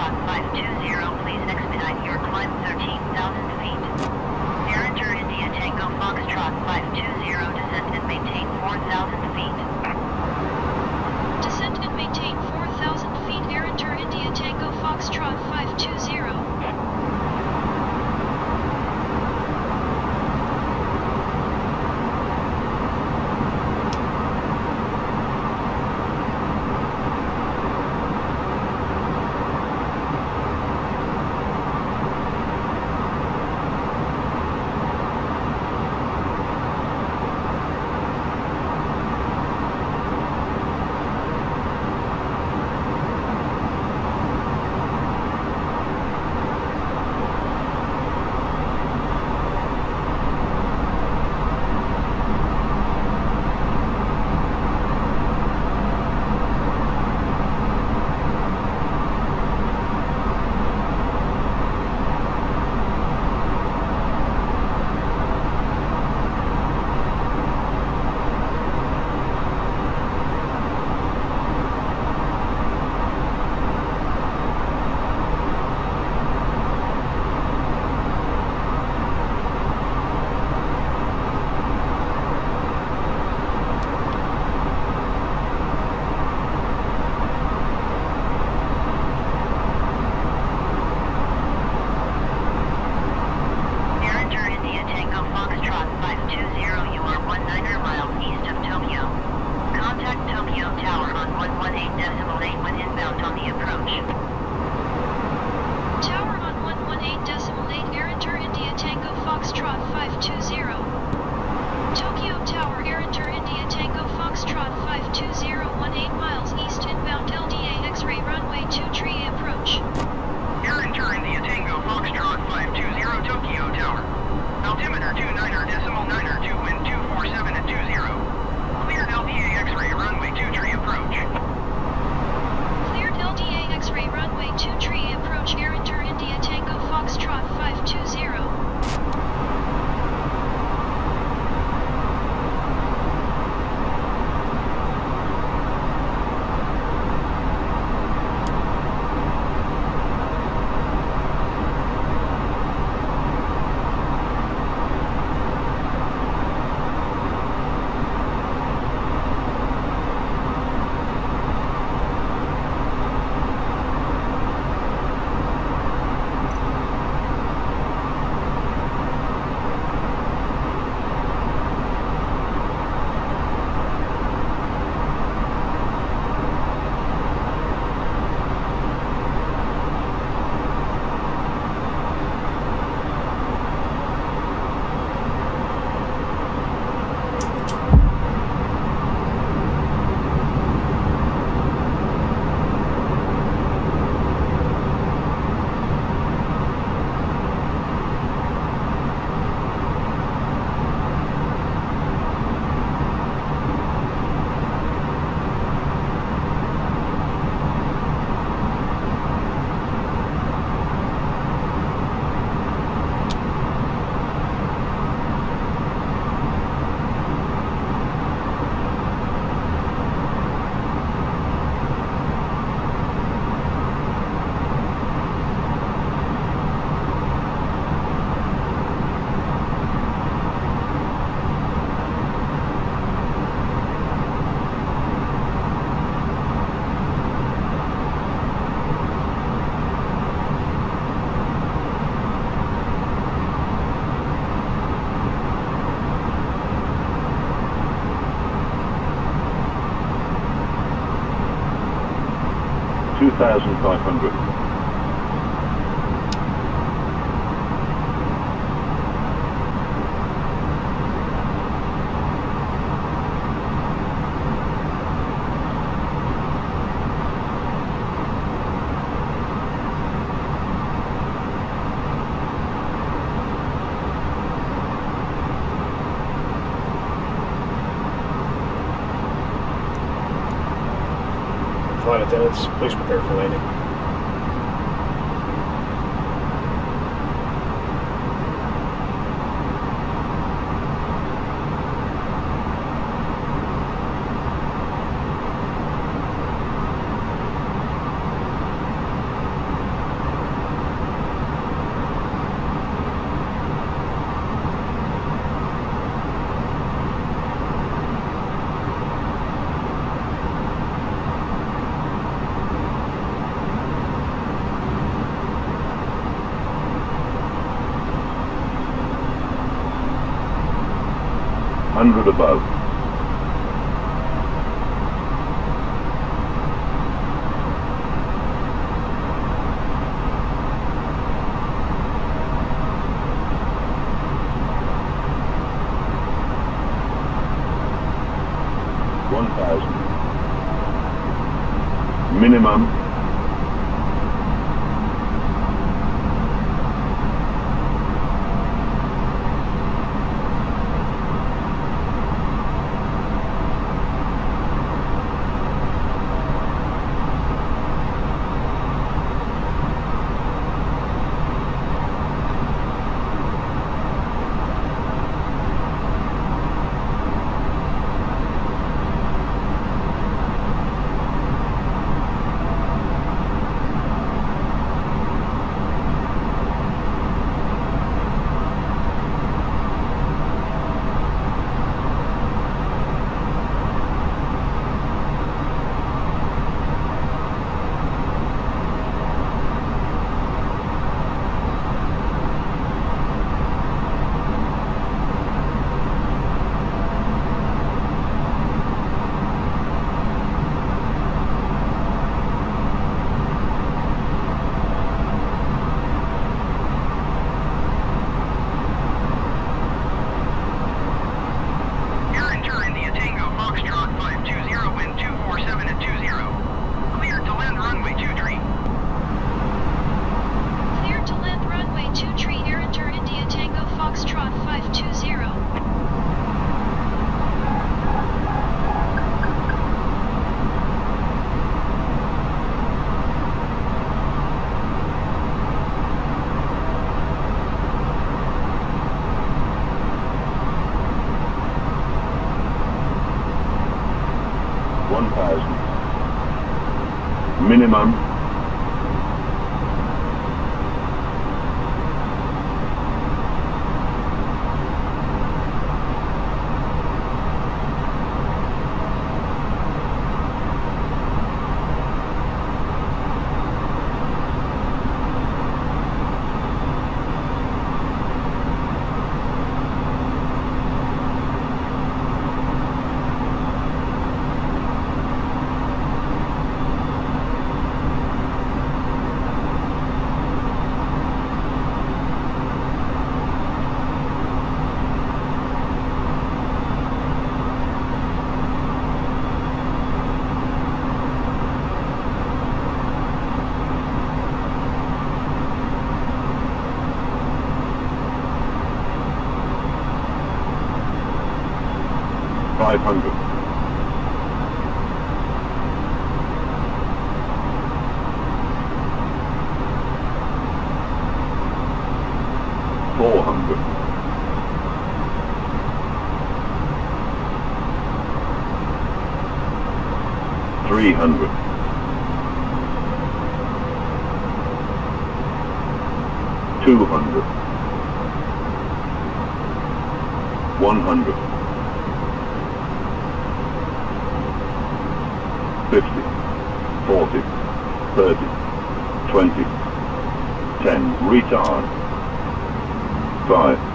Tron 520 2,500. Lieutenants, please prepare for landing. Hundred above. minimum. 300. Two hundred. One hundred. Fifty. Forty. Thirty. Twenty. Ten. Retard. Five.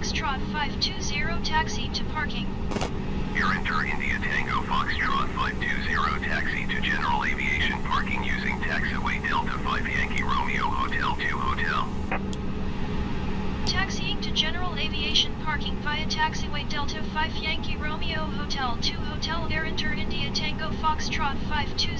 Foxtrot 520 taxi to parking. You're India Tango Foxtrot 520, taxi to General Aviation parking using taxiway Delta 5 Yankee Romeo Hotel 2 Hotel. Taxiing to General Aviation Parking via taxiway Delta 5 Yankee Romeo Hotel 2 Hotel Erinter India Tango Foxtrot 520.